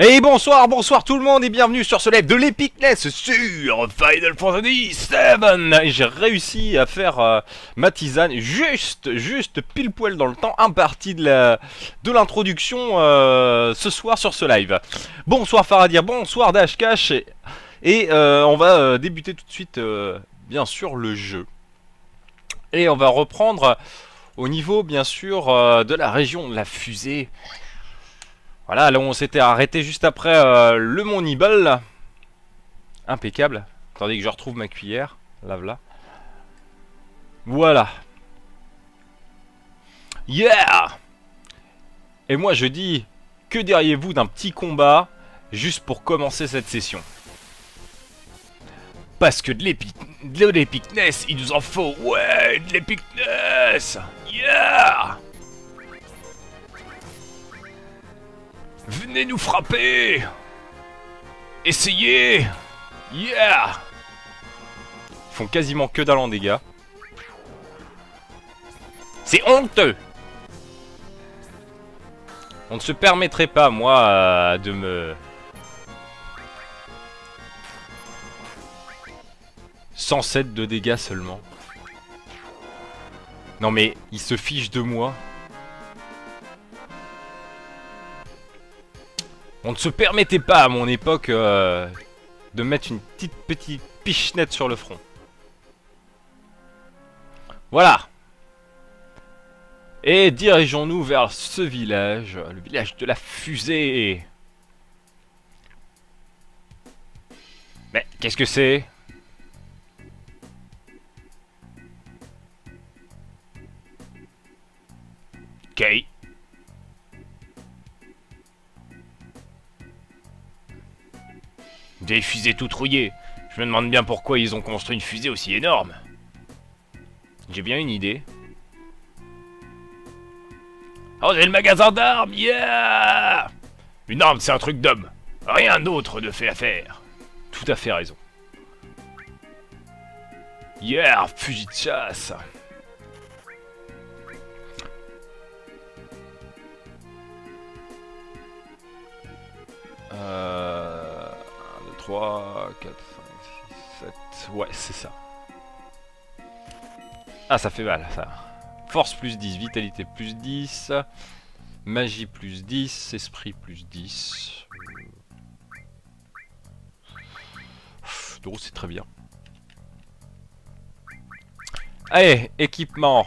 Et bonsoir, bonsoir tout le monde et bienvenue sur ce live de l'Epicness sur Final Fantasy VII j'ai réussi à faire euh, ma tisane juste, juste pile poil dans le temps, imparti de l'introduction euh, ce soir sur ce live. Bonsoir Faradir, bonsoir Dashcash et, et euh, on va débuter tout de suite bien sûr le jeu. Et on va reprendre au niveau bien sûr de la région de la fusée. Voilà, là on s'était arrêté juste après euh, le Mont. Impeccable. Attendez que je retrouve ma cuillère. Là, voilà. Voilà. Yeah Et moi je dis, que diriez-vous d'un petit combat juste pour commencer cette session? Parce que de l'épicness, il nous en faut. Ouais, de l'épicness Yeah Venez nous frapper Essayez Yeah Ils font quasiment que dalle en dégâts. C'est honteux On ne se permettrait pas, moi, euh, de me... 107 de dégâts seulement. Non mais, il se fiche de moi. On ne se permettait pas à mon époque euh, de mettre une petite petite pichenette sur le front. Voilà. Et dirigeons-nous vers ce village, le village de la fusée. Mais qu'est-ce que c'est? Ok. Des fusées toutes rouillées. Je me demande bien pourquoi ils ont construit une fusée aussi énorme. J'ai bien une idée. Oh, j'ai le magasin d'armes, yeah Une arme, c'est un truc d'homme. Rien d'autre ne fait affaire. Tout à fait raison. Yeah, fusil de chasse. Euh... 3, 4, 5, 6, 7... Ouais, c'est ça. Ah, ça fait mal, ça. Force plus 10, vitalité plus 10, magie plus 10, esprit plus 10. Donc c'est très bien. Allez, équipement.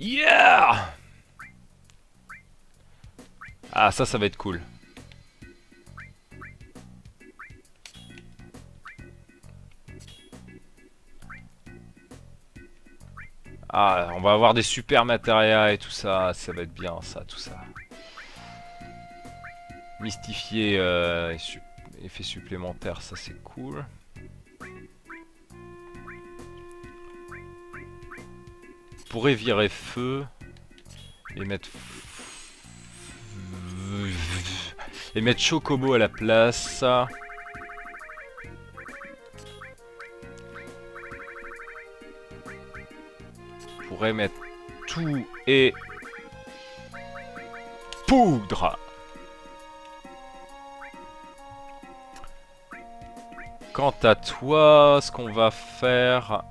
Yeah Ah, ça, ça va être cool. Ah, on va avoir des super matérias et tout ça, ça va être bien ça, tout ça. Mystifier euh, effet supplémentaire, ça c'est cool. pourrait virer feu et mettre et mettre Chocobo à la place. Pourrait mettre tout et poudre. Quant à toi, ce qu'on va faire...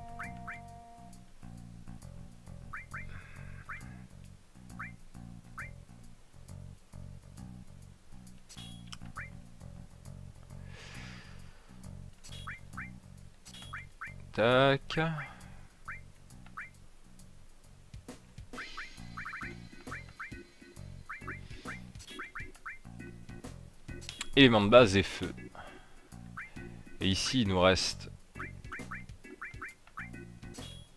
élément de base et feu. Et ici, il nous reste...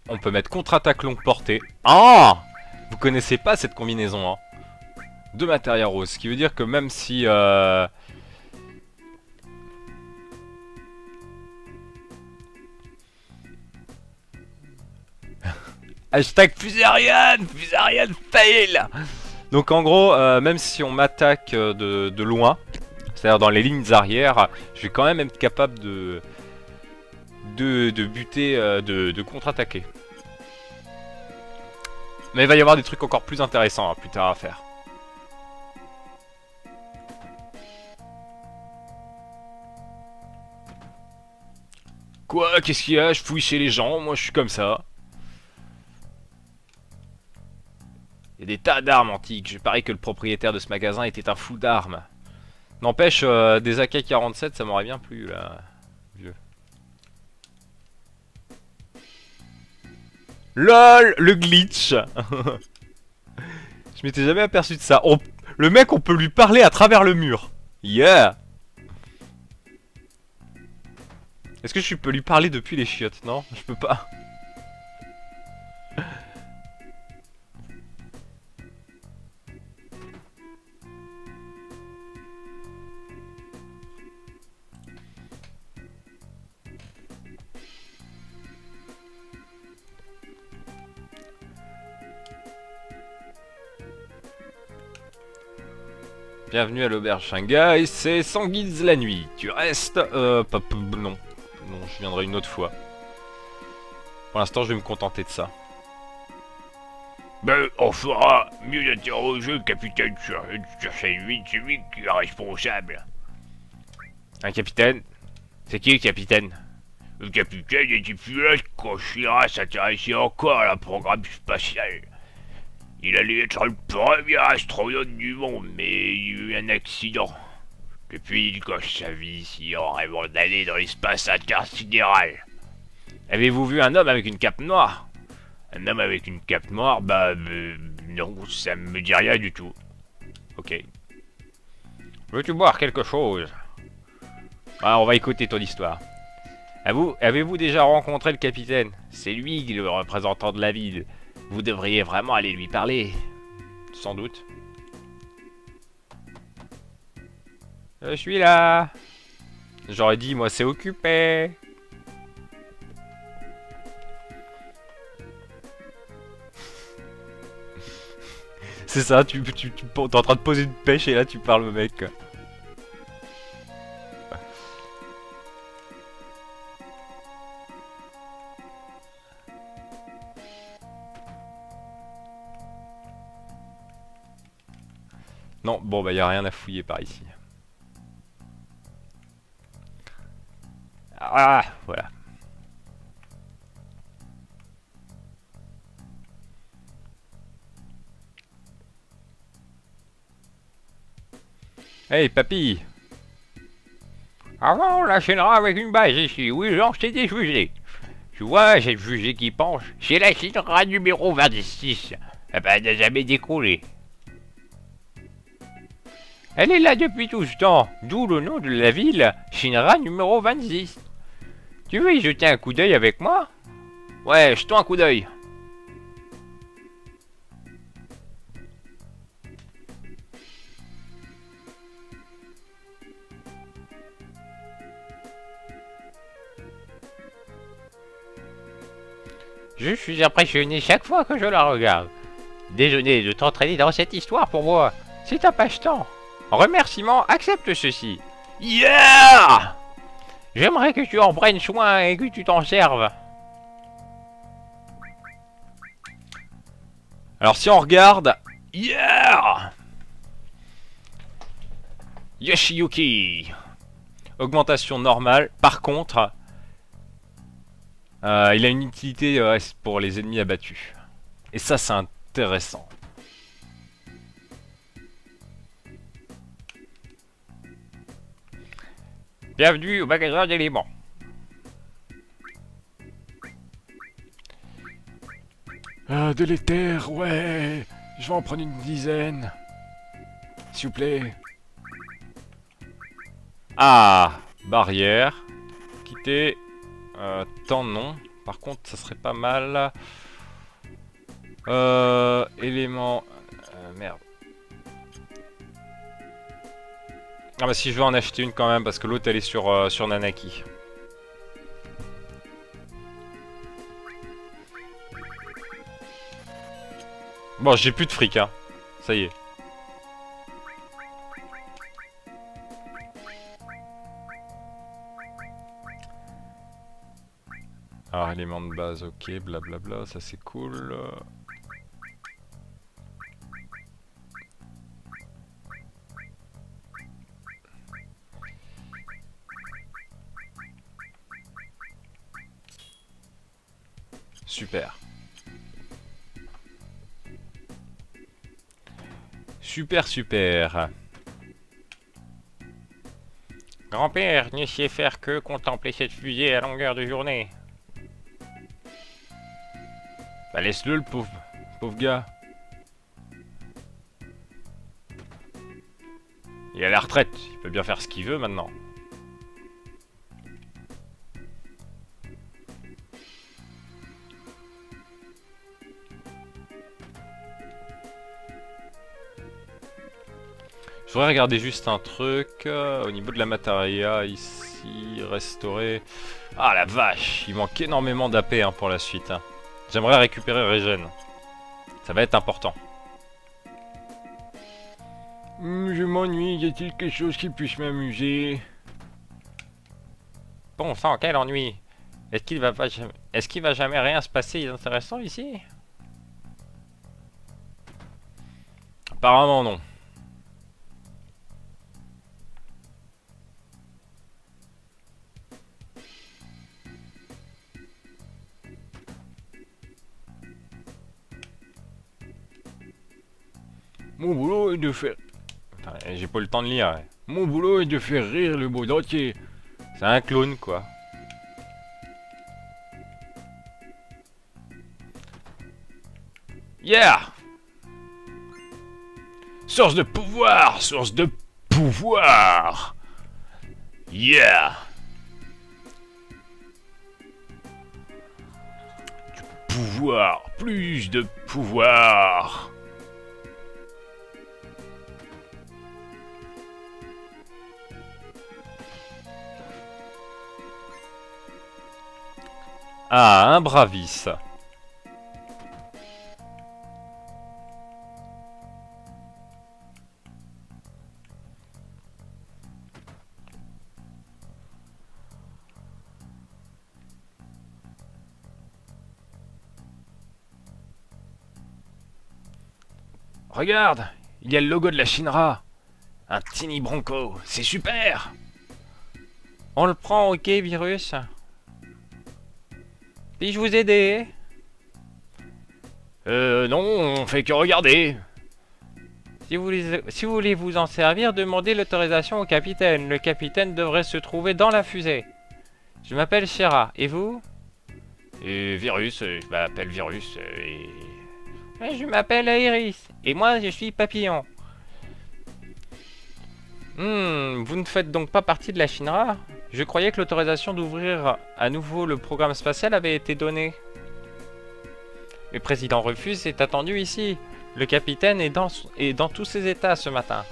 On peut mettre contre-attaque longue portée. Ah Vous connaissez pas cette combinaison, hein De matériel rose. Ce qui veut dire que même si... Euh... Hashtag Fusarian Fusarian fail Donc en gros, euh, même si on m'attaque euh, de, de loin, c'est-à-dire dans les lignes arrières, je vais quand même être capable de, de, buter, euh, de, de contre-attaquer. Mais il va y avoir des trucs encore plus intéressants hein, plus tard à faire. Quoi Qu'est-ce qu'il y a? Je fouille chez les gens, moi je suis comme ça. Il y a des tas d'armes antiques, je parie que le propriétaire de ce magasin était un fou d'armes. N'empêche, euh, des AK-47, ça m'aurait bien plu, là. Vieux. LOL Le glitch Je m'étais jamais aperçu de ça. Le mec, on peut lui parler à travers le mur. Yeah Est-ce que je peux lui parler depuis les chiottes? Non, je peux pas. Bienvenue à l'auberge Shanghai, c'est Sanguise la nuit. Tu restes Euh, pas, non. Non, je viendrai une autre fois. Pour l'instant, je vais me contenter de ça. Ben, on fera mieux d'interroger le capitaine sur, sur nuit, c'est lui qui est responsable. Un capitaine? C'est qui le capitaine? Le capitaine était plus là? Quand Shira s'intéressait encore à la programme spatial. Il allait être le premier astronaute du monde, mais il y a eu un accident. Depuis, il gauche sa vie s'il aurait d'aller dans l'espace intersidéral. Avez-vous vu un homme avec une cape noire? Un homme avec une cape noire Bah, euh, non, ça me dit rien du tout. Ok. Veux-tu boire quelque chose? Ah, on va écouter ton histoire. Avez-vous déjà rencontré le capitaine? C'est lui le représentant de la ville. Vous devriez vraiment aller lui parler. Sans doute. Je suis là. J'aurais dit, moi, c'est occupé. c'est ça, tu, tu, tu es en train de poser une pêche et là tu parles au mec. Bon bah y a rien à fouiller par ici. Ah, voilà. Hey, papy Avant, on l'enchaînera avec une base ici. Oui, genre, c'est des fusées. Tu vois, cette fusée qui penche, c'est la Shinra numéro 26. Eh ben, elle n'a jamais décollé. Elle est là depuis tout ce temps, d'où le nom de la ville, Shinra numéro 26. Tu veux y jeter un coup d'œil avec moi? Ouais, jetons un coup d'œil. Je suis impressionné chaque fois que je la regarde. Désolé de t'entraîner dans cette histoire pour moi. C'est un passe-temps. En remerciement, accepte ceci. Yeah J'aimerais que tu en prennes soin et que tu t'en serves. Alors si on regarde... Yeah Yoshiyuki Augmentation normale. Par contre, euh, il a une utilité euh, pour les ennemis abattus. Et ça, c'est intéressant. Bienvenue au magasin d'éléments. Ah, de l'éther, ouais. Je vais en prendre une dizaine. S'il vous plaît. Ah, barrière. Quitter. Euh, temps non. Par contre, ça serait pas mal. Euh, élément. Euh, merde. Ah bah si je veux en acheter une quand même parce que l'autre elle est sur, euh, sur Nanaki. Bon j'ai plus de fric hein. Ça y est. Alors élément de base ok blablabla ça c'est cool. Super, super. Grand-père, ne sais faire que contempler cette fusée à longueur de journée. Bah laisse-le le pauvre, pauvre gars. Il est à la retraite, il peut bien faire ce qu'il veut maintenant. Je voudrais regarder juste un truc euh, au niveau de la matériel ici, restaurer. Ah la vache, il manque énormément d'AP hein, pour la suite. hein. J'aimerais récupérer Regen. Ça va être important. Hmm, je m'ennuie, y a-t-il quelque chose qui puisse m'amuser? Bon sang, quel ennui Est-ce qu'il va pas jamais... Est-ce qu'il va jamais rien se passer d'intéressant ici? Apparemment non. Mon boulot est de faire... Putain, J'ai pas le temps de lire. ouais. Mon boulot est de faire rire le monde entier. C'est un clone quoi. Yeah Source de pouvoir, source de pouvoir. Yeah. Du pouvoir, plus de pouvoir. Ah, un Bravis. Regarde, il y a le logo de la Shinra. Un Tiny Bronco, c'est super. On le prend, ok, virus? Puis-je vous aider? Euh, non, on fait que regarder. si vous, voulez, si vous voulez vous en servir, demandez l'autorisation au capitaine. Le capitaine devrait se trouver dans la fusée. Je m'appelle Shira. Et vous? Et Virus, euh, je m'appelle Virus. euh, et... Ouais, Je m'appelle Iris. Et moi, je suis Papillon. Hmm, vous ne faites donc pas partie de la Shinra? Je croyais que l'autorisation d'ouvrir à nouveau le programme spatial avait été donnée. Le président refuse est attendu ici. Le capitaine est dans, tous ses états ce matin.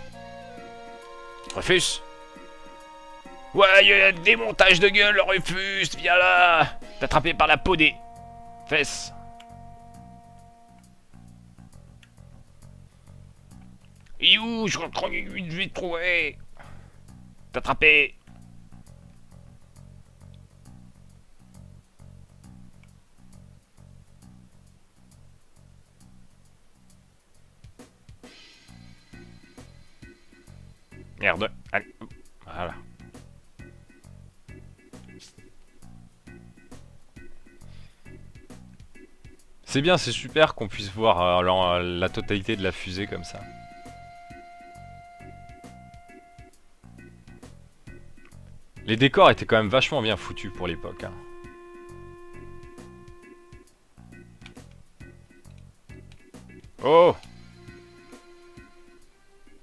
Rufus? Ouais, y a des montages de gueule, Rufus, viens là T'es attrapé par la peau des fesses. Où? Je vais te trouver T'es Merde. Allez. Voilà. C'est bien, c'est super qu'on puisse voir euh, la, la totalité de la fusée comme ça. Les décors étaient quand même vachement bien foutus pour l'époque. hein. Oh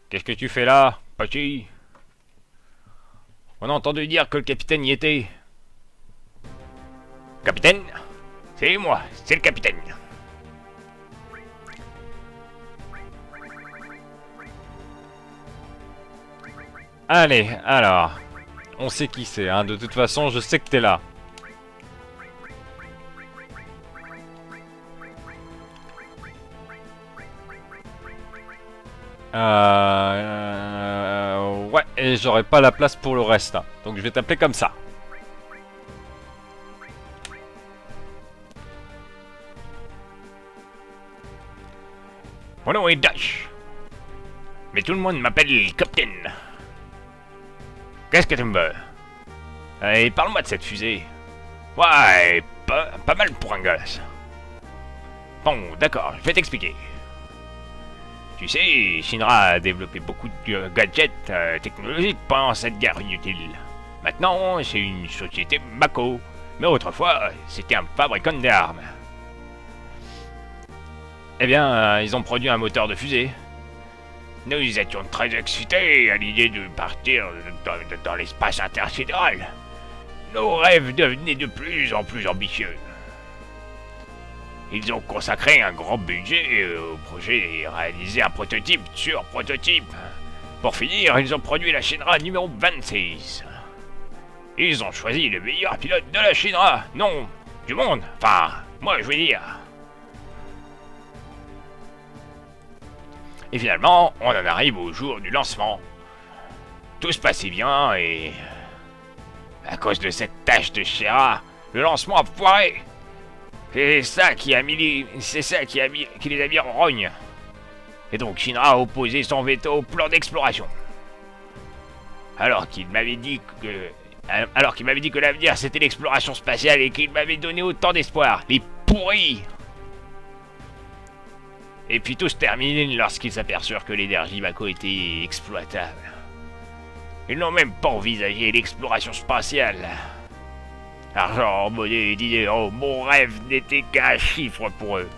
Qu'est-ce que tu fais là, On a entendu dire que le capitaine y était. Capitaine C'est moi, c'est le capitaine. Allez, alors. On sait qui c'est, hein. De toute façon, je sais que t'es là. Euh, j'aurai pas la place pour le reste. hein. Donc je vais t'appeler comme ça. Mon nom Dash. Mais tout le monde m'appelle Captain. Qu'est-ce que tu me veux? Allez, parle-moi de cette fusée. Ouais, pas, pas mal pour un gosse. Bon, d'accord, je vais t'expliquer. Tu sais, Shinra a développé beaucoup de gadgets euh, technologiques pendant cette guerre inutile. Maintenant, c'est une société Mako. Mais autrefois, c'était un fabricant d'armes. Eh bien, euh, ils ont produit un moteur de fusée. Nous étions très excités à l'idée de partir dans, l'espace intersidéral. Nos rêves devenaient de plus en plus ambitieux. Ils ont consacré un grand budget au projet et réalisé un prototype sur prototype. Pour finir, ils ont produit la Shinra numéro 26. Ils ont choisi le meilleur pilote de la Shinra, non, du monde. Enfin, moi je veux dire. Et finalement, on en arrive au jour du lancement. Tout se passait bien et... À cause de cette tâche de Shira, le lancement a foiré. C'est ça qui a mis les... C'est ça qui, a mis... les a mis en rogne. Et donc Shinra a opposé son veto au plan d'exploration. Alors qu'il m'avait dit que... Alors qu'il m'avait dit que l'avenir c'était l'exploration spatiale et qu'il m'avait donné autant d'espoir. Les pourris Et puis tout se termine lorsqu'ils s'aperçurent que l'énergie Mako était exploitable. Ils n'ont même pas envisagé l'exploration spatiale. Argent, monnaie, dinero, mon rêve n'était qu'un chiffre pour eux.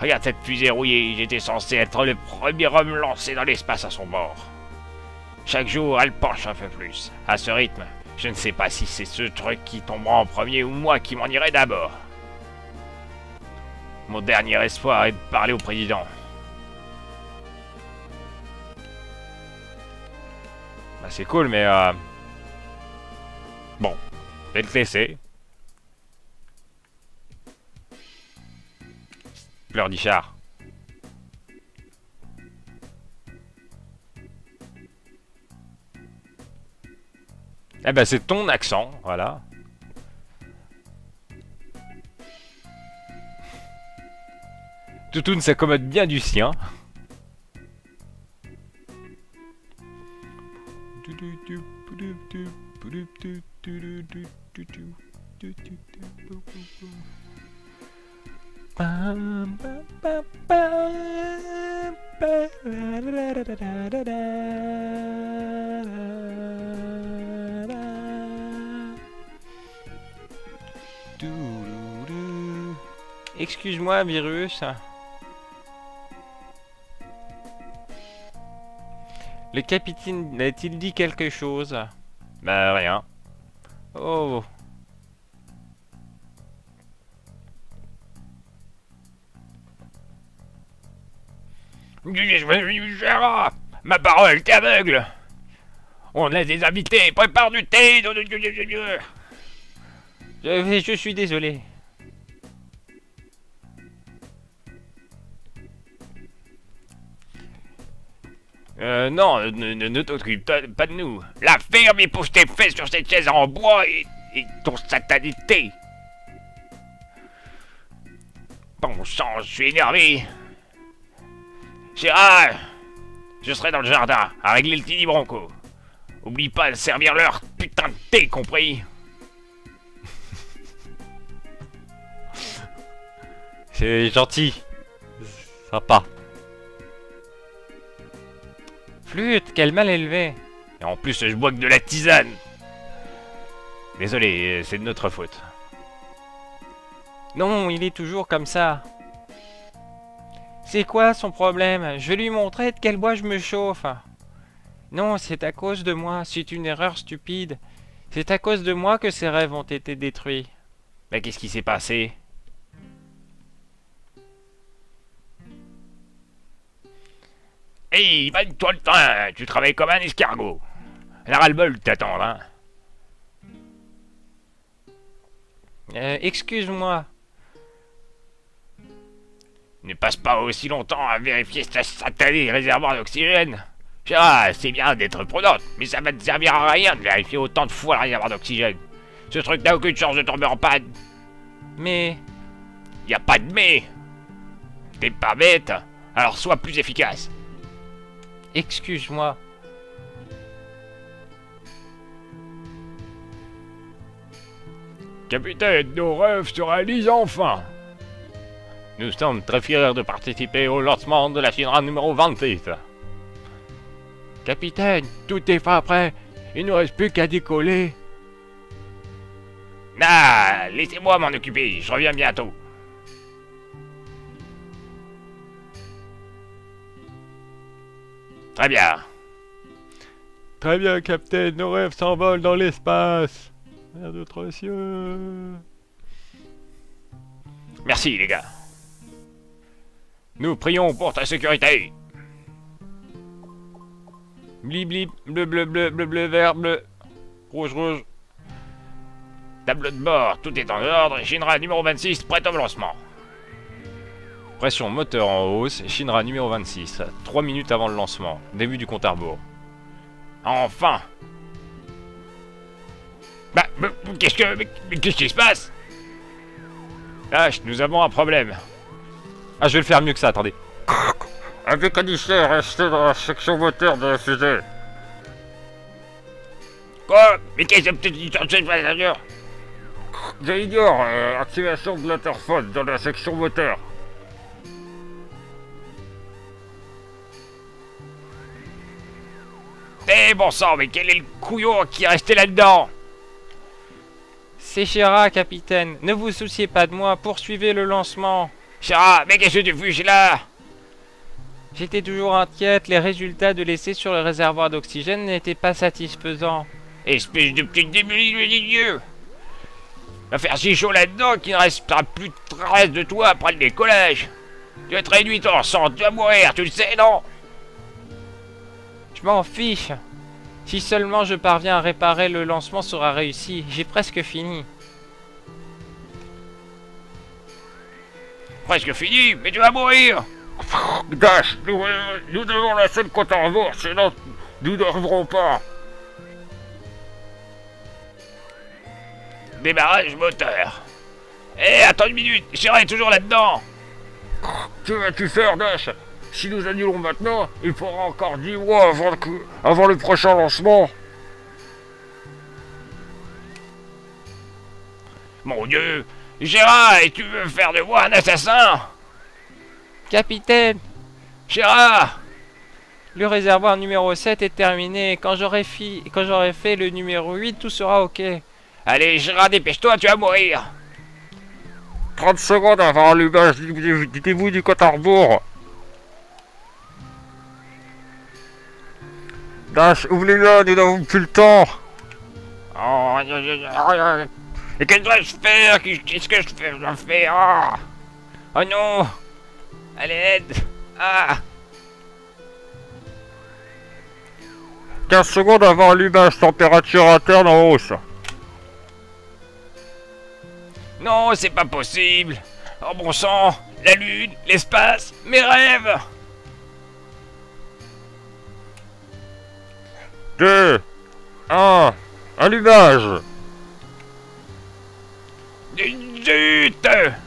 Regarde cette fusée rouillée, j'étais censé être le premier homme lancé dans l'espace à son bord. Chaque jour, elle penche un peu plus. À ce rythme, je ne sais pas si c'est ce truc qui tombera en premier ou moi qui m'en irai d'abord. Mon dernier espoir est de parler au président. Bah, c'est cool, mais... Euh... Laisser. Fleur d'Ichard. Eh ben c'est ton accent, voilà. Toutoun s'accommode bien du sien. Excuse-moi, virus. Le capitaine a-t-il dit quelque chose? Bah rien. Oh. Ma parole, t'es aveugle. On a des invités, prépare du thé. Je, je suis désolé. Euh, non, ne, ne, t'occupe pas de nous. La ferme et pousse tes fesses sur cette chaise en bois et, ton satané thé. Bon sang, je suis énervé. Gérard, je serai dans le jardin à régler le Tini Bronco. Oublie pas de servir leur putain de thé, compris? C'est gentil. Sympa. Flûte, quel mal élevé. Et en plus, je bois que de la tisane. Désolé, c'est de notre faute. Non, il est toujours comme ça. C'est quoi son problème? Je vais lui montrer de quel bois je me chauffe. Non, c'est à cause de moi, c'est une erreur stupide. C'est à cause de moi que ses rêves ont été détruits. Mais qu'est-ce qui s'est passé? Hey, bagne-toi le train, tu travailles comme un escargot. La ras-le-bol t'attendre, hein. Euh, excuse-moi. Ne passe pas aussi longtemps à vérifier ce satané réservoir d'oxygène. Ah, c'est bien d'être prudente, mais ça va te servir à rien de vérifier autant de fois le réservoir d'oxygène. Ce truc n'a aucune chance de tomber en panne. Mais... Y a pas de mais. T'es pas bête, alors sois plus efficace. Excuse-moi. Capitaine, nos rêves se réalisent enfin Nous sommes très fiers de participer au lancement de la Shinra numéro 26. Capitaine, tout est pas prêt. Il ne reste plus qu'à décoller. Ah, laissez-moi m'en occuper, je reviens bientôt. Très bien. Très bien, capitaine, nos rêves s'envolent dans l'espace. Vers d'autres cieux. Merci les gars. Nous prions pour ta sécurité. Blip blip, bleu bleu bleu bleu bleu vert bleu. Rouge rouge. Tableau de bord, tout est en ordre. Shinra numéro 26, prêt au lancement. Pression moteur en hausse, Shinra numéro 26. 3 minutes avant le lancement. Début du compte à rebours. Enfin Bah, bah, qu'est-ce que... Qu'est-ce qui se passe? H, nous avons un problème. Ah, je vais le faire mieux que ça, attendez. Un mécanicien est resté dans la section moteur de la fusée. Quoi? Mais qu'est-ce que tu tu- passager J'ignore euh, activation de l'interphone dans la section moteur. Eh bon sang, mais quel est le couillon qui est resté là-dedans? C'est Shira, capitaine. Ne vous souciez pas de moi, poursuivez le lancement. Shira, mais qu'est-ce que tu fais là? J'étais toujours inquiète, les résultats de l'essai sur le réservoir d'oxygène n'étaient pas satisfaisants. Espèce de petit débile idiot Va faire si chaud là-dedans qu'il ne restera plus de traces de toi après le décollage. Tu vas être réduit en sang, tu vas mourir, tu le sais, non? M'en fiche. Si seulement je parviens à réparer, le lancement sera réussi. J'ai presque fini. Presque fini, mais tu vas mourir Dash, nous, nous devons lancer le compte à rebours, sinon nous n'arriverons pas. Démarrage moteur. Eh, attends une minute, est toujours là-dedans Que vas-tu faire, Dash Si nous annulons maintenant, il faudra encore 10 mois avant le, coup- avant le prochain lancement. Mon dieu Shira, et tu veux faire de moi un assassin? Capitaine, Shira le réservoir numéro 7 est terminé. Quand j'aurai fi- fait le numéro 8, tout sera ok. Allez, Shira, dépêche-toi, tu vas mourir 30 secondes avant l'allumage du, du- du début du compte Dash, oublie-le, nous n'avons plus le temps. Oh. Et qu'est-ce que dois-je faire Qu'est-ce que je fais Je dois faire Ah Oh non À l'aide Ah 15 secondes avant l'allumage, température interne en hausse. Non, c'est pas possible Oh bon sang La lune, l'espace, mes rêves 2, 1, allumage. Zut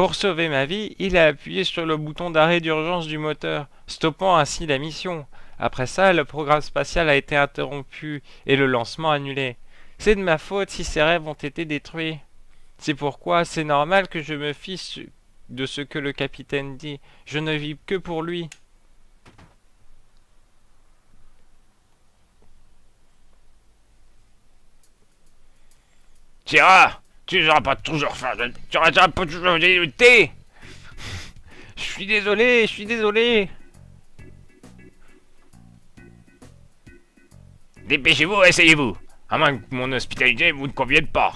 Pour sauver ma vie, il a appuyé sur le bouton d'arrêt d'urgence du moteur, stoppant ainsi la mission. Après ça, le programme spatial a été interrompu et le lancement annulé. C'est de ma faute si ces rêves ont été détruits. C'est pourquoi c'est normal que je me fiche de ce que le capitaine dit. Je ne vis que pour lui. Shira tu n'auras pas toujours faim. De... Tu n'auras pas toujours de thé. Je suis désolé, je suis désolé. Dépêchez-vous, essayez-vous. À moins que mon hospitalité ne vous ne convienne pas.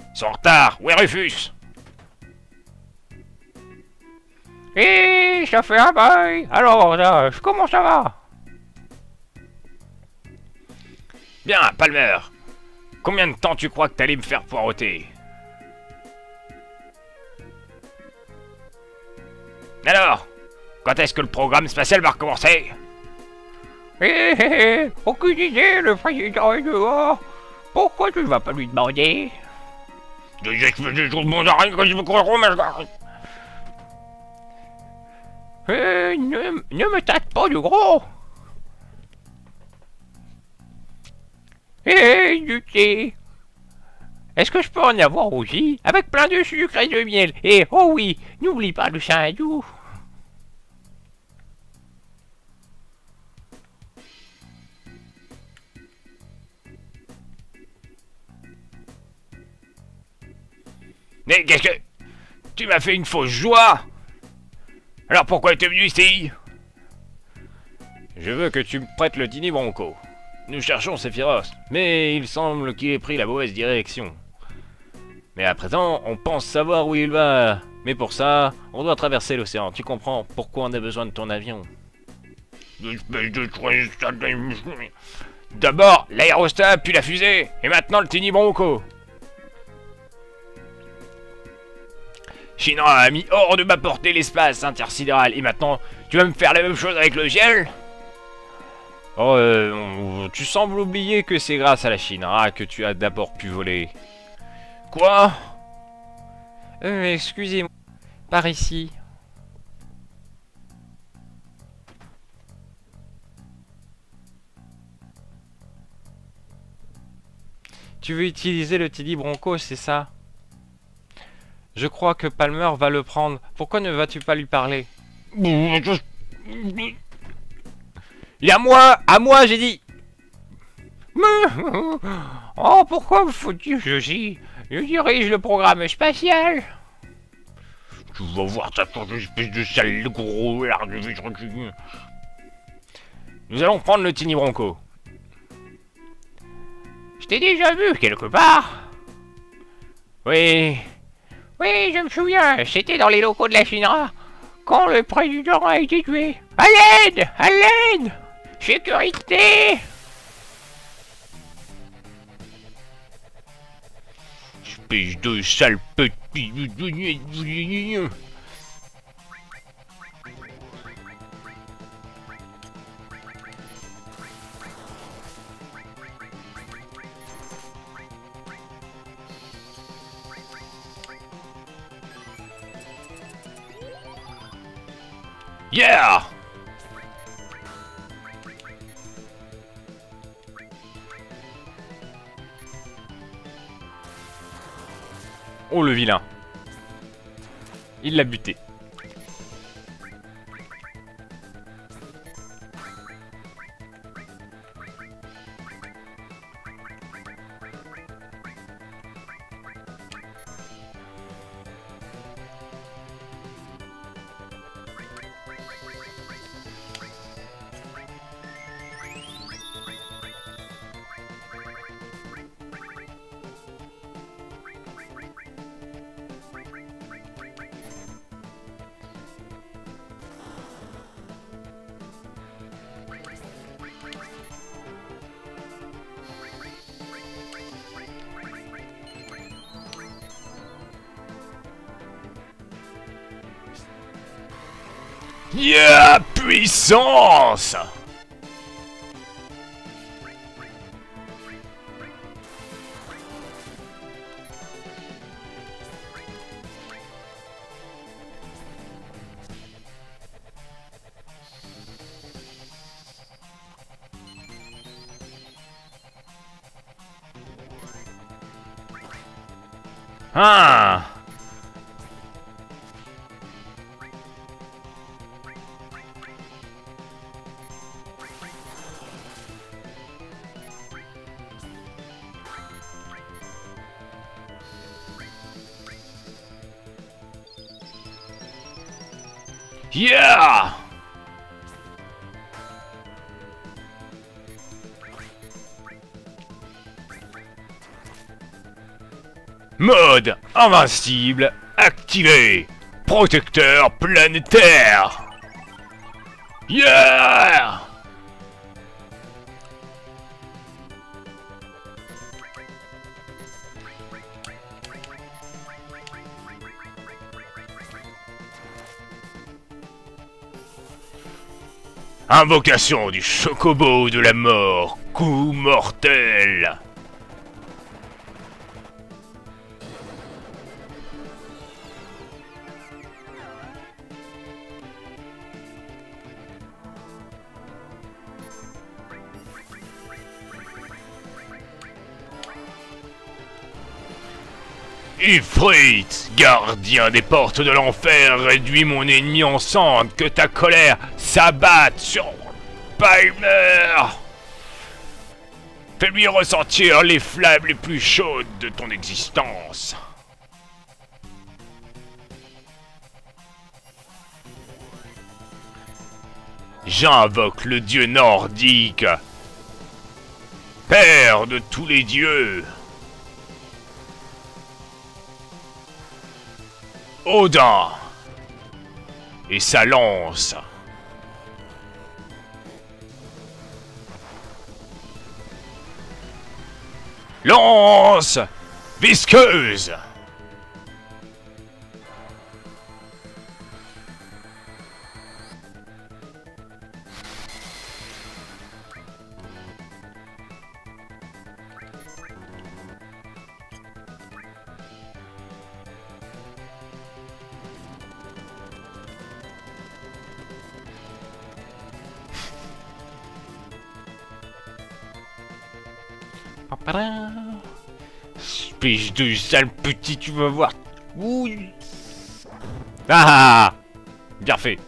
Ils sont en retard. Où est Rufus? Hé, ça fait un bail. Alors, euh, comment ça va? Bien, Palmer. Combien de temps tu crois que t'allais me faire poireauter? Alors Quand est-ce que le programme spatial va recommencer? Hé hé hé, aucune idée, le président est dehors. Pourquoi tu ne vas pas lui demander? Je fais des choses de rien quand je me crois mais je Eh, ne, ne me tâte pas du gros Hé, du thé. Est-ce que je peux en avoir aussi? Avec plein de sucre et de miel. Et oh oui, n'oublie pas le doux Mais qu'est-ce que... Tu m'as fait une fausse joie? Alors pourquoi es-tu venu ici? Je veux que tu me prêtes le dîner Bronco. Nous cherchons Sephiroth, mais il semble qu'il ait pris la mauvaise direction. Mais à présent, on pense savoir où il va. Mais pour ça, on doit traverser l'océan. Tu comprends pourquoi on a besoin de ton avion D'abord l'aérostat, puis la fusée, et maintenant le Tiny Bronco. Shinra a mis hors de ma portée l'espace intersidéral, et maintenant tu vas me faire la même chose avec le ciel Oh, euh, tu sembles oublier que c'est grâce à la Shinra que tu as d'abord pu voler. Quoi? Euh, excusez-moi. Par ici. Tu veux utiliser le Teddy Bronco, c'est ça? Je crois que Palmer va le prendre. Pourquoi ne vas-tu pas lui parler? Il est à moi À moi, j'ai dit Oh, pourquoi me faut-il je Je dirige le programme spatial Tu vas voir ta espèce de sale gros Nous allons prendre le Tiny Bronco. Je t'ai déjà vu quelque part Oui. Oui, je me souviens, c'était dans les locaux de la Shinra, quand le président a été tué. À l'aide À l'aide Sécurité. Espèce de sale petit... Yeah Oh le vilain. Il l'a buté. Yeah Puissance Mode invincible activé protecteur planétaire. Yeah Invocation du chocobo de la mort, coup mortel. Ifrit, gardien des portes de l'enfer, réduis mon ennemi en cendres, que ta colère s'abatte sur Palmer. Fais-lui ressentir les flammes les plus chaudes de ton existence. J'invoque le dieu nordique, père de tous les dieux. Odin et sa lance. Lance visqueuse. Espèce de sale petit, tu vas voir. Oui. Ah, ah, ah Bien fait.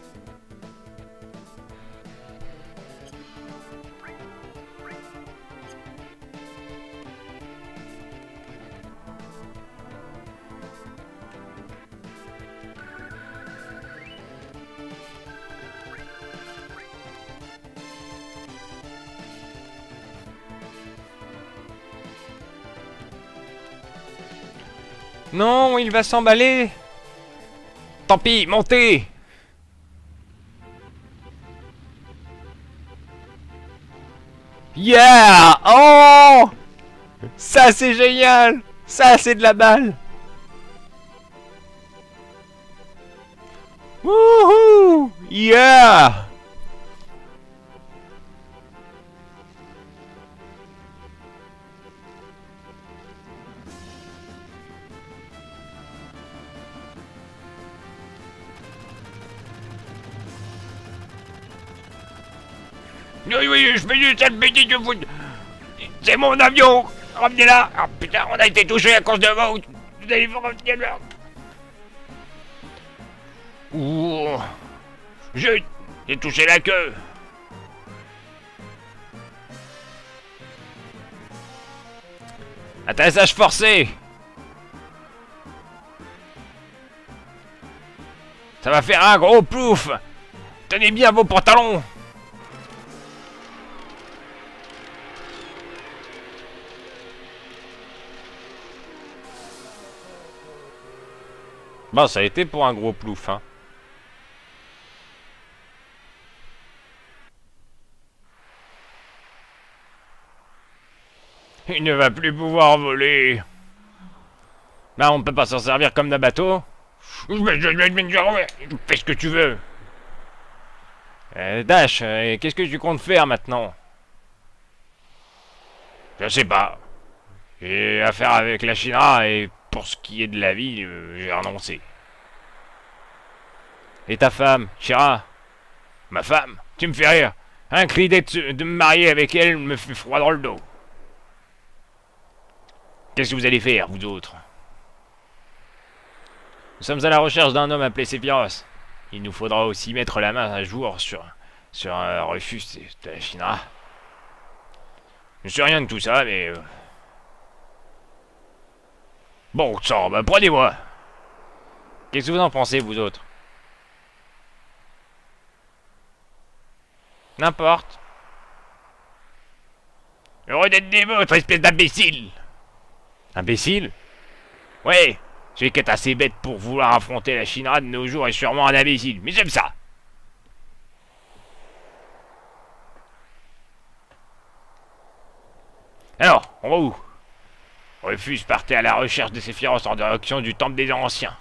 Non, il va s'emballer. Tant pis, montez. Yeah! Oh! Ça c'est génial. Ça c'est de la balle. Wouhou! Yeah Oui, oui, je me dis, cette bêtise de vous. C'est mon avion. Ramenez-la. Ah putain, on a été touché à cause de vous. Vous allez vous revenir là Ouh. J'ai... J'ai touché la queue. Atterrissage forcé. Ça va faire un gros plouf. Tenez bien vos pantalons Ça a été pour un gros plouf, hein. Il ne va plus pouvoir voler. Bah, on peut pas s'en servir comme d'un bateau. Fais ce que tu veux. Euh, Dash, euh, qu'est-ce que tu comptes faire maintenant? Je sais pas. J'ai affaire avec la China et pour ce qui est de la vie, euh, j'ai renoncé. Et ta femme, Chira? Ma femme? Tu me fais rire. Un cri de, de me marier avec elle me fait froid dans le dos. Qu'est-ce que vous allez faire, vous autres? Nous sommes à la recherche d'un homme appelé Sephiroth. Il nous faudra aussi mettre la main à jour sur, sur un refus de la China. Je sais rien de tout ça, mais... Euh, bon, ça, bah prenez-moi. Qu'est-ce que vous en pensez, vous autres? N'importe. Heureux d'être des vôtres, espèce d'imbécile. Imbécile? Ouais Celui qui assez bête pour vouloir affronter la Shinra de nos jours est sûrement un imbécile, mais j'aime ça. Alors, on va où? Refuse partait à la recherche de Séphiros en direction du temple des anciens.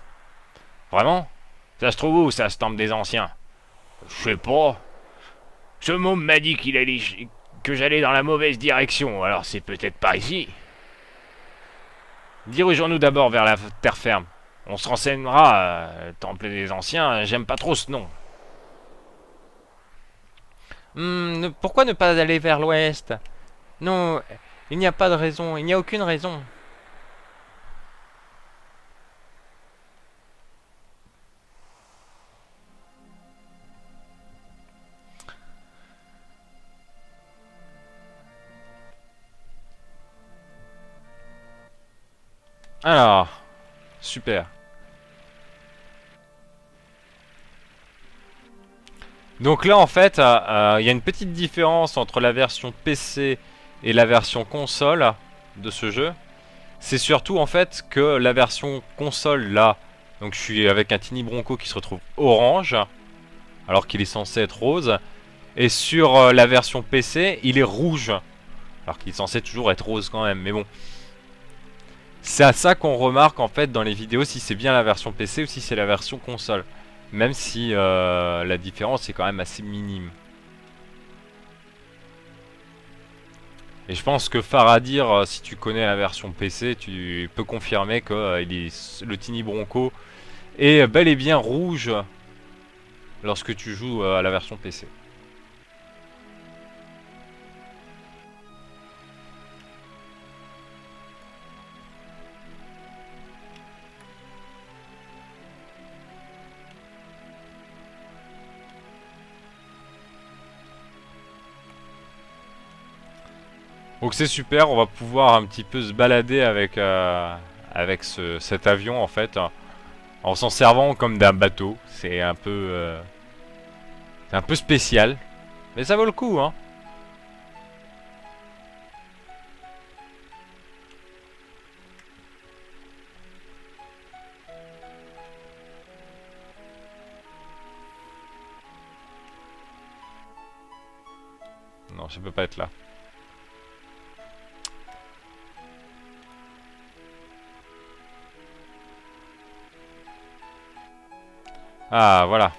Vraiment? Ça se trouve où, ça, ce temple des anciens? Je sais pas. Ce môme m'a dit qu'il allait que j'allais dans la mauvaise direction, alors c'est peut-être par ici. Dirigeons-nous d'abord vers la terre ferme. On se renseignera. Euh, temple des anciens, j'aime pas trop ce nom. Hmm, pourquoi ne pas aller vers l'ouest? Non, il n'y a pas de raison, il n'y a aucune raison. Alors, super. Donc là, en fait, euh, euh, il y a une petite différence entre la version PC et la version console de ce jeu. C'est surtout, en fait, que la version console, là, donc je suis avec un Tiny Bronco qui se retrouve orange, alors qu'il est censé être rose. Et sur euh, la version PC, il est rouge, alors qu'il est censé toujours être rose quand même, mais bon. C'est à ça qu'on remarque en fait dans les vidéos si c'est bien la version PC ou si c'est la version console. Même si euh, la différence est quand même assez minime. Et je pense que Faradir, euh, si tu connais la version PC, tu peux confirmer que euh, le Tiny Bronco est bel et bien rouge lorsque tu joues à la version PC. Donc c'est super, on va pouvoir un petit peu se balader avec, euh, cet avion en fait. En s'en servant comme d'un bateau. C'est un peu... Euh, un peu spécial. Mais ça vaut le coup hein. Non, ça peut pas être là. Ah, voilà.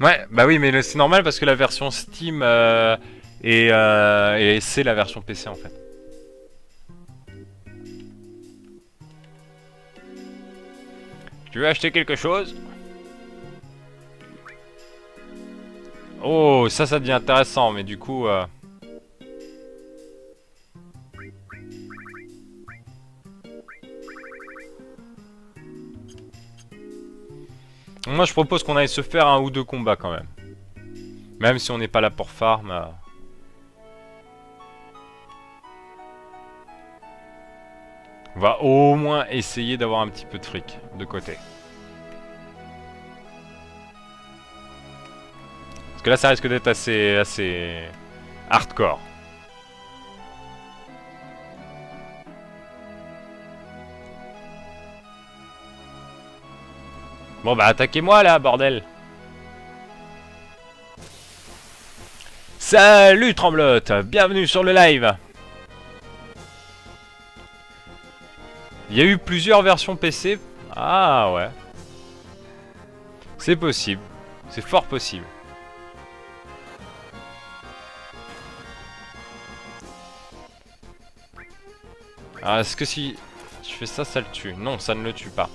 Ouais, bah oui, mais c'est normal parce que la version Steam euh, euh, et c'est la version PC en fait. Tu veux acheter quelque chose? Oh, ça, ça devient intéressant, mais du coup... Euh, moi, je propose qu'on aille se faire un ou deux combats quand même. Même si on n'est pas là pour farm. Euh. On va au moins essayer d'avoir un petit peu de fric de côté. Parce que là, ça risque d'être assez, assez hardcore. Bon bah attaquez-moi là, bordel Salut Tremblote Bienvenue sur le live Il y a eu plusieurs versions PC. Ah ouais. C'est possible. C'est fort possible. Alors est-ce que si je fais ça, ça le tue Non, ça ne le tue pas.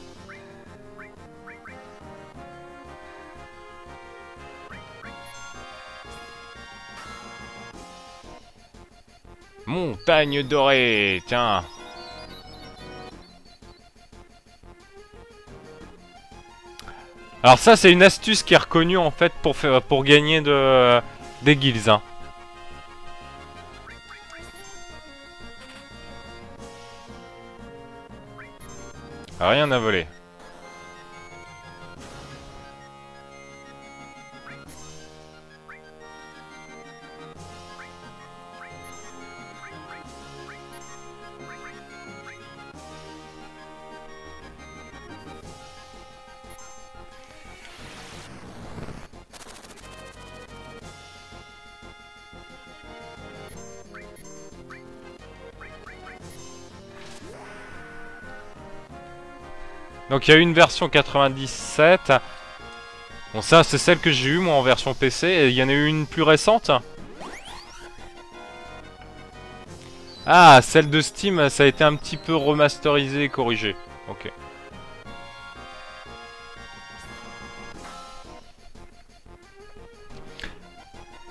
Montagne dorée, tiens. Alors ça c'est une astuce qui est reconnue en fait pour, faire, pour gagner de, des guilds. Hein. Rien à voler. Il y a une version 97. Bon ça c'est celle que j'ai eue moi en version PC. Il y en a eu une plus récente. Ah, celle de Steam, ça a été un petit peu remasterisé et corrigé. Ok.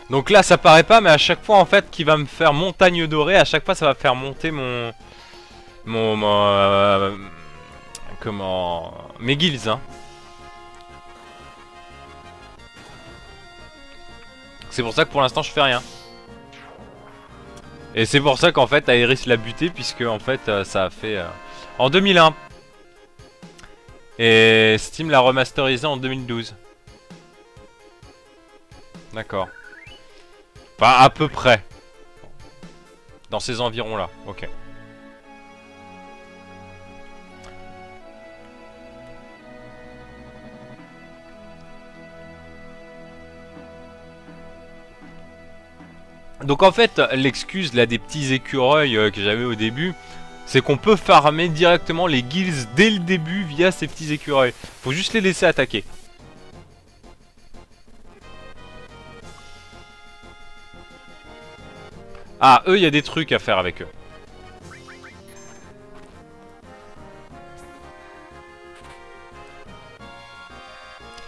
Donc là ça paraît pas mais à chaque fois en fait qui va me faire montagne dorée, à chaque fois ça va faire monter mon... Mon... mon euh, comment... Mes guilds hein. C'est pour ça que pour l'instant je fais rien. Et c'est pour ça qu'en fait Aeris l'a buté puisque en fait euh, ça a fait... euh, En 2001. Et Steam l'a remasterisé en 2012. D'accord. Enfin à peu près. Dans ces environs là, ok. Donc en fait, l'excuse là des petits écureuils euh, que j'avais au début, c'est qu'on peut farmer directement les guilds dès le début via ces petits écureuils. Faut juste les laisser attaquer. Ah, eux, il y a des trucs à faire avec eux.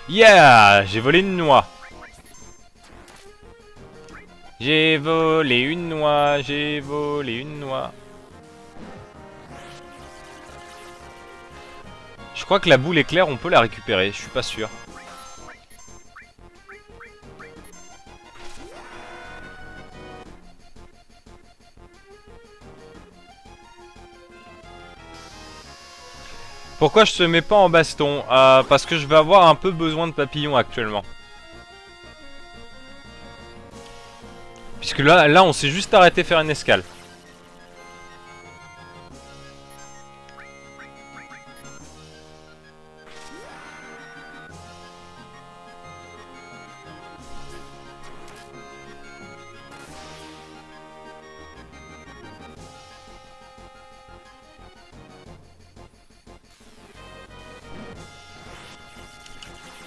Yeah J'ai volé une noix. J'ai volé une noix, j'ai volé une noix. Je crois que la boule éclair, on peut la récupérer, je suis pas sûr. Pourquoi je te mets pas en baston? Euh, Parce que je vais avoir un peu besoin de papillons actuellement. Puisque là, on s'est juste arrêté faire une escale.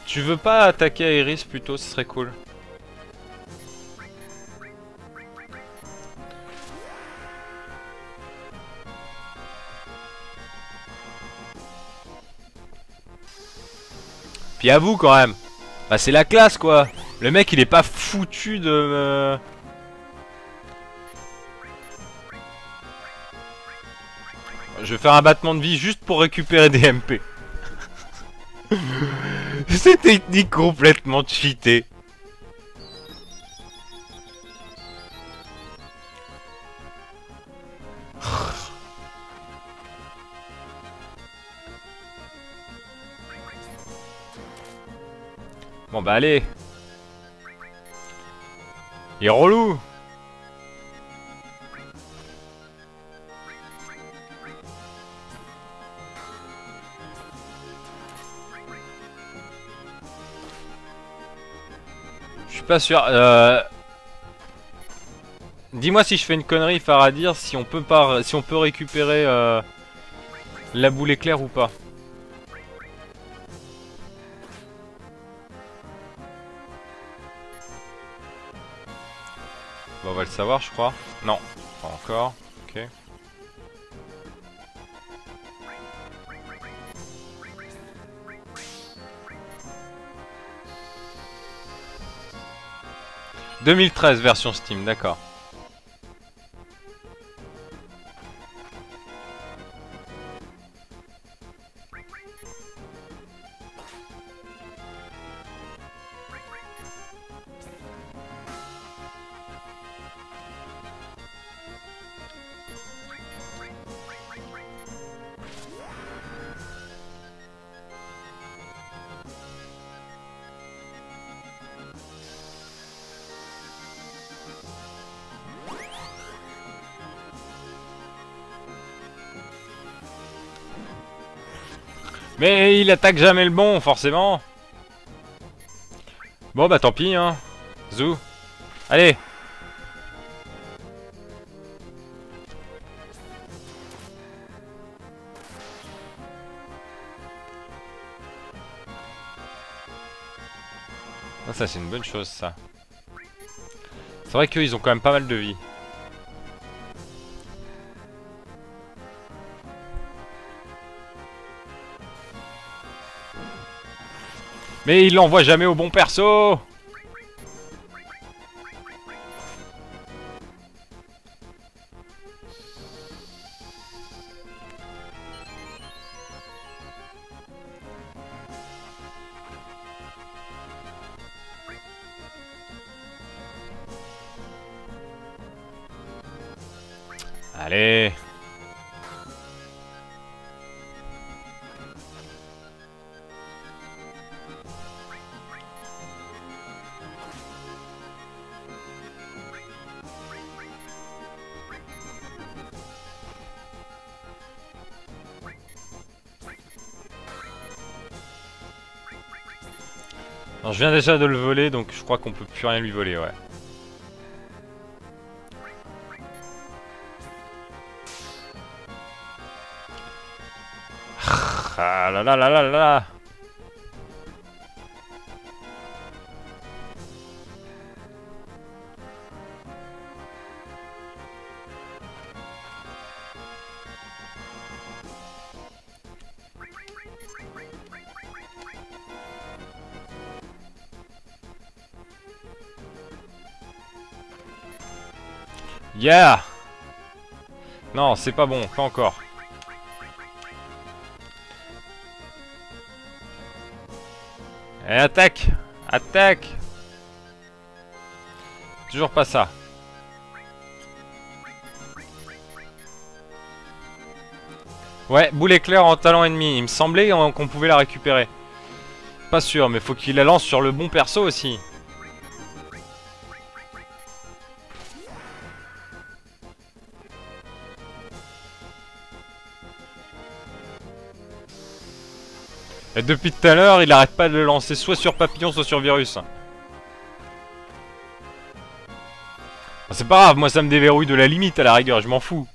Tu veux pas attaquer Aeris plutôt, ce serait cool. Puis à vous quand même. Bah c'est la classe quoi. Le mec il est pas foutu de... me- Je vais faire un battement de vie juste pour récupérer des MP. C'est technique complètement cheatée. Bah allez Il est relou Je suis pas sûr. Euh... Dis-moi si je fais une connerie, Faradir, si on peut pas, si on peut récupérer euh, la boule éclair ou pas. Savoir, je crois. Non, pas encore. Ok. « 2013 version Steam, d'accord. Mais il attaque jamais le bon, forcément. Bon bah tant pis, hein. Zou. Allez. Ah, ça c'est une bonne chose ça. C'est vrai qu'ils ont quand même pas mal de vie. Mais il l'envoie jamais au bon perso je viens déjà de le voler donc je crois qu'on peut plus rien lui voler ouais. Ah là là là là là Yeah Non, c'est pas bon, pas encore. Et attaque Attaque Toujours pas ça. Ouais, boule éclair en talent ennemi. Il me semblait qu'on pouvait la récupérer. Pas sûr, mais faut qu'il la lance sur le bon perso aussi. Depuis tout à l'heure, il arrête pas de le lancer soit sur papillon, soit sur virus. C'est pas grave, moi ça me déverrouille de la limite à la rigueur, je m'en fous.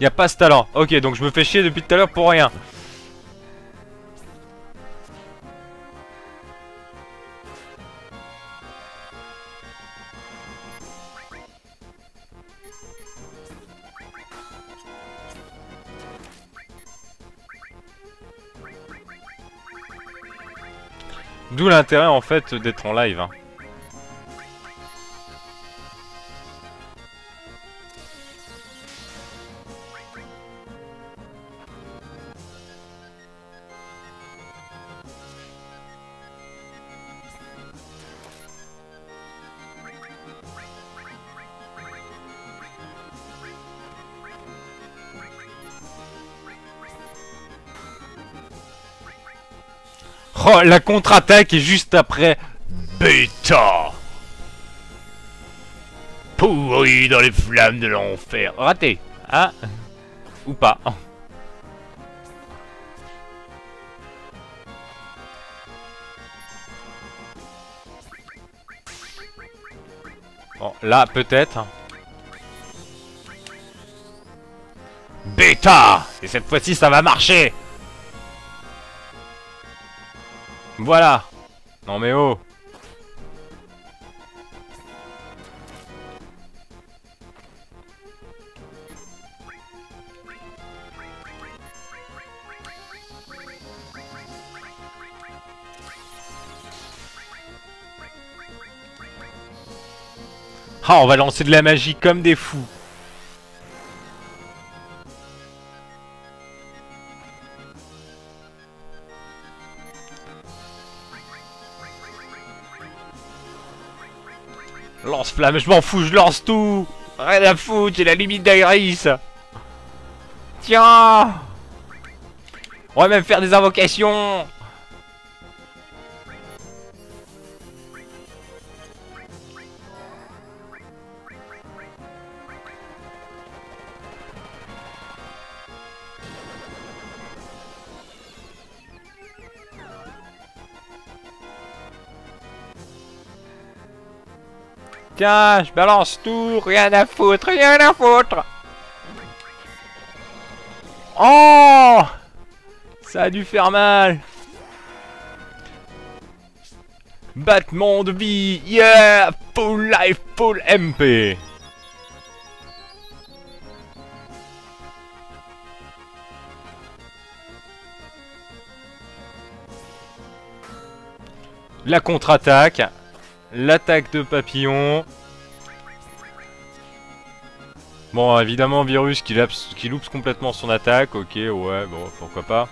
Y a pas ce talent. Ok, donc je me fais chier depuis tout à l'heure pour rien. L'intérêt en fait d'être en live. Hein. La contre-attaque est juste après. Bêta Pourri dans les flammes de l'enfer. Raté. Ah. Ou pas. Bon, là, peut-être. Bêta Et cette fois-ci, ça va marcher Voilà. Non mais oh. Ah, on va lancer de la magie comme des fous Je m'en fous, je lance tout. Rien à foutre, j'ai la limite d'Airis Tiens. On va même faire des invocations Tiens, je balance tout, rien à foutre, rien à foutre. Oh Ça a dû faire mal. Battement de vie, yeah Full life, full MP La contre-attaque. L'attaque de papillon. Bon, évidemment, Virus qui, qui loupe complètement son attaque. Ok, ouais, bon, pourquoi pas.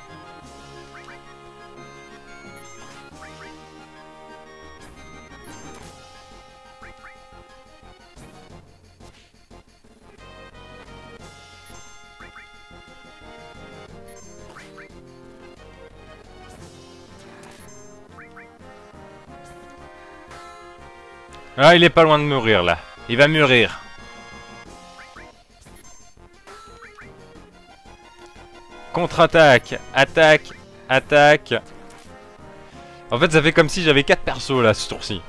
Ah, il est pas loin de mourir là. Il va mûrir. Contre-attaque, attaque, attaque. En fait, ça fait comme si j'avais 4 persos là ce tour-ci.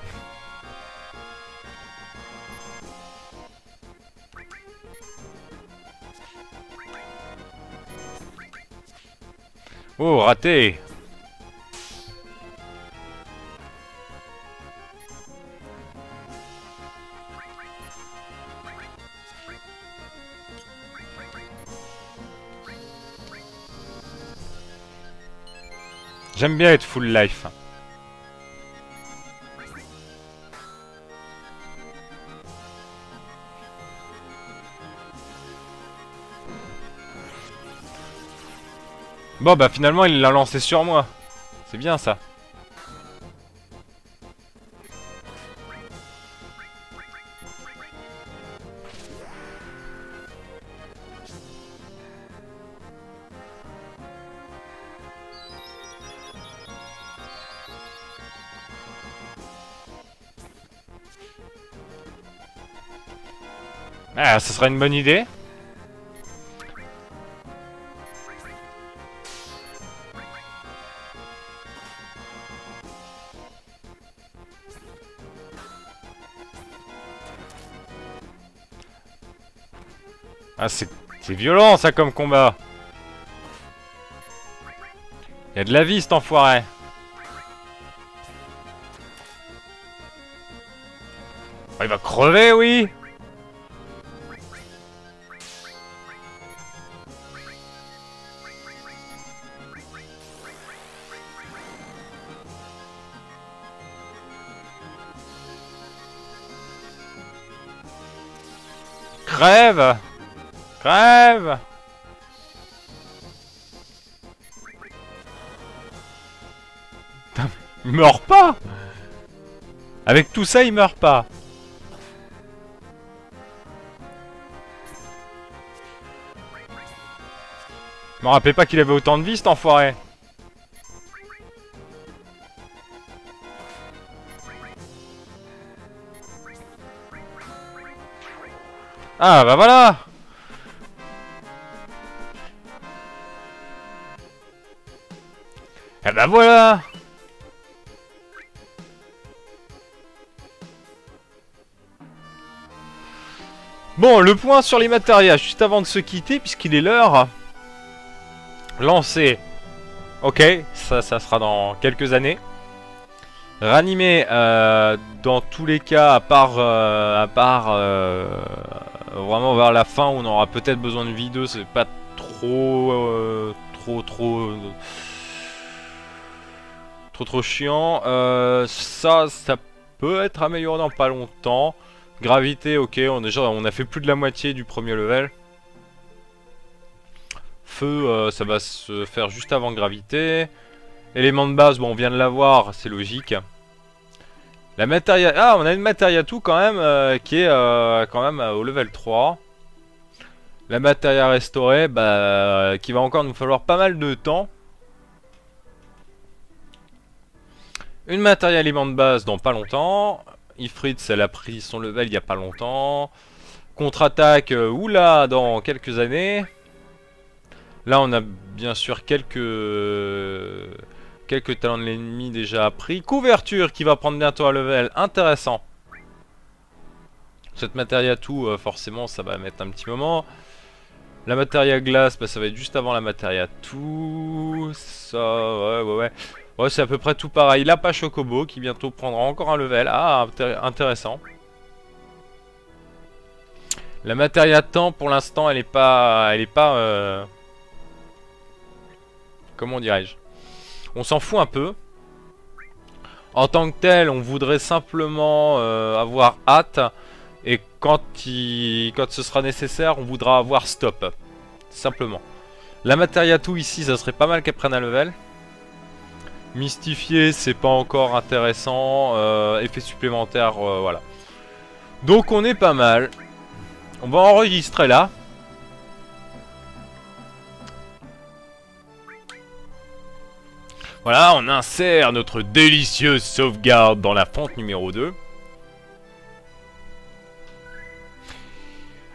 Oh, raté J'aime bien être full life. Bon bah finalement il l'a lancé sur moi. C'est bien ça. Ah, ce sera une bonne idée. Ah, c'est violent ça comme combat. Y a de la vie cet enfoiré. Oh, il va crever, oui Crève. Crève. Il meurt pas. Avec tout ça, il meurt pas. Je me rappelais pas qu'il avait autant de vie, cet enfoiré Ah bah voilà Eh bah voilà Bon, le point sur les matérias, juste avant de se quitter, puisqu'il est l'heure. Lancer. Ok, ça, ça sera dans quelques années. Ranimer, euh, dans tous les cas, à part, euh, à part euh, vraiment vers la fin on aura peut-être besoin de vie 2, c'est pas trop, euh, trop, trop, trop, trop chiant. Euh, ça, ça peut être amélioré dans pas longtemps. Gravité, ok, on, déjà, a fait plus de la moitié du premier level. Feu, euh, ça va se faire juste avant gravité. Élément de base, bon, on vient de l'avoir, c'est logique. La. Ah, on a une matéria tout quand même, euh, qui est euh, quand même au level 3. La matéria restaurée, bah, qui va encore nous falloir pas mal de temps. Une matéria aliment de base dans pas longtemps. Ifrit, elle a pris son level il y a pas longtemps. Contre-attaque, euh, oula, dans quelques années. Là, on a bien sûr quelques Quelques talents de l'ennemi déjà appris. Couverture qui va prendre bientôt un level intéressant. Cette matière tout, euh, forcément, ça va mettre un petit moment. La matière glace, bah, ça va être juste avant la matière tout. Ça, ouais, ouais, ouais. Ouais, c'est à peu près tout pareil. La pas Chocobo qui bientôt prendra encore un level. Ah, intéressant. La matière temps, pour l'instant, elle est pas... Elle est pas... Euh... Comment dirais-je? On s'en fout un peu. En tant que tel, on voudrait simplement euh, avoir hâte. Et quand, ce sera nécessaire, on voudra avoir stop. Simplement. La matière tout ici, ça serait pas mal qu'elle prenne un level. Mystifier, c'est pas encore intéressant. Euh, effet supplémentaire, euh, voilà. Donc on est pas mal. On va enregistrer là. Voilà, on insère notre délicieuse sauvegarde dans la fente numéro 2.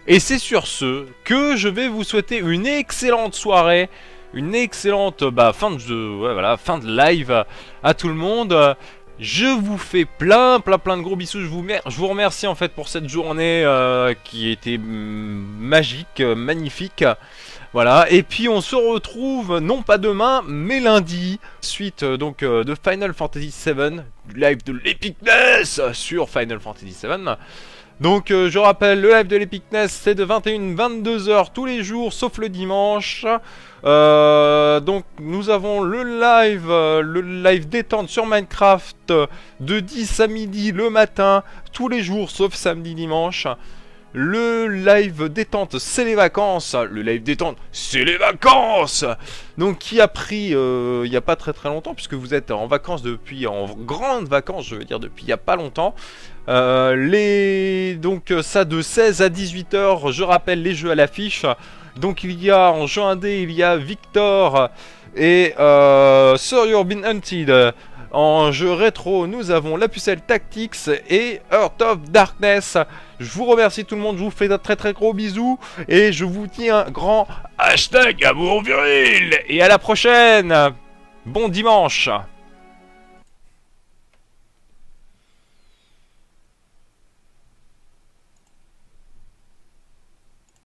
Et c'est sur ce que je vais vous souhaiter une excellente soirée, une excellente bah, fin, de, de live à tout le monde. Je vous fais plein, plein, plein de gros bisous. Je vous, je vous remercie en fait pour cette journée euh, qui était mm, magique, euh, magnifique. Voilà, et puis on se retrouve non pas demain, mais lundi, suite euh, donc de Final Fantasy VII, du live de l'Epicness sur Final Fantasy VII. Donc je rappelle, le live de l'Epicness c'est de 21-22h tous les jours, sauf le dimanche. Euh, donc nous avons le live, euh, le live détente sur Minecraft de 10 à midi le matin, tous les jours sauf samedi dimanche. Le live détente, c'est les vacances. Le live détente, c'est les vacances. Donc qui a pris euh, il n'y a pas très très longtemps puisque vous êtes en vacances depuis en grandes vacances, je veux dire depuis il n'y a pas longtemps. les donc ça de 16 à 18 h je rappelle les jeux à l'affiche. Donc il y a en jeu indé, il y a Victor et euh, Sir You've Been Hunted. En jeu rétro, nous avons la pucelle Tactics et Earth of Darkness. Je vous remercie tout le monde, je vous fais un très très gros bisou et je vous dis un grand hashtag amour viril et à la prochaine. Bon dimanche